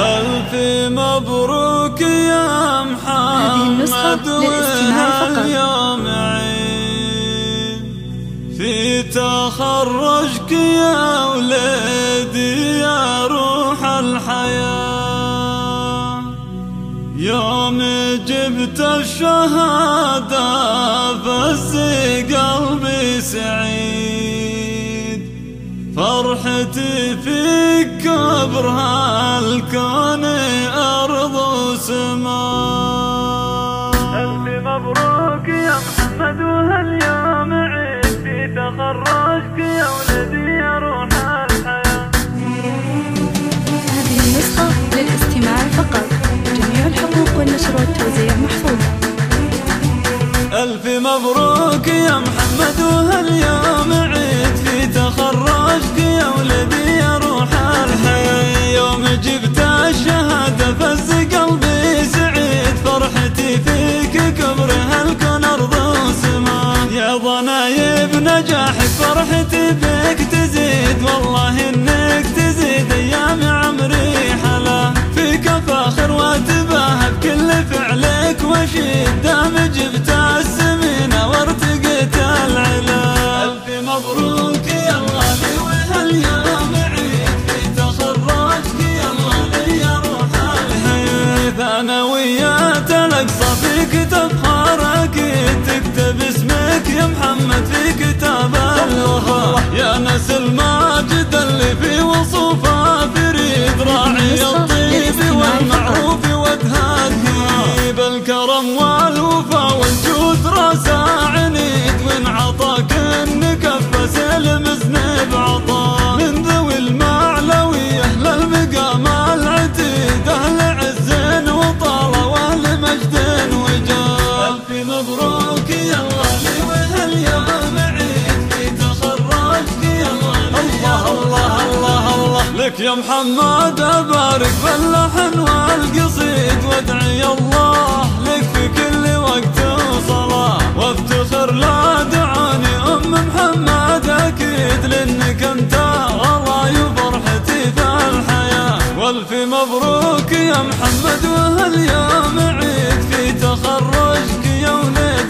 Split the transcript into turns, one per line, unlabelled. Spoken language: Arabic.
ألف مبروك يا محمد واليوم عيد. في تخرجك يا ولدي يا روح الحياة. يوم جبت الشهادة فز قلبي سعيد. فرحتي في كبر هالكون أرض وسماء
ألف مبروك يا محمد وهاليوم عيد في تخرجك يا ولدي يا روح الحياة.
هذه النسخة للاستماع فقط. جميع الحقوق والنشر والتوزيع محفوظة
ألف مبروك يا محمد وهاليوم عيد في تخرجك يا ولدي نجاحك فرحتي بك تزيد والله إنك تزيد أيام عمري حلا. فيك فاخر واتباهى بكل فعلك وشيد دام جبت السمينة وارتقيت العلا. ألف مبروك يا الغالي وهاليوم عيد في تخرجك يا الغالي يا روح الهي ثانويات الأقصى فيك تفخر أكيد تكتب اسمك يا محمد في النكف من ذوي العتيد أهل عز وأهل مجد وجاه ألف مبروك في الله الله الله لك يا محمد أبارك باللحن والقصيد وادعي الله. مبروك يا محمد وهاليوم عيد في تخرجك يا ولد؟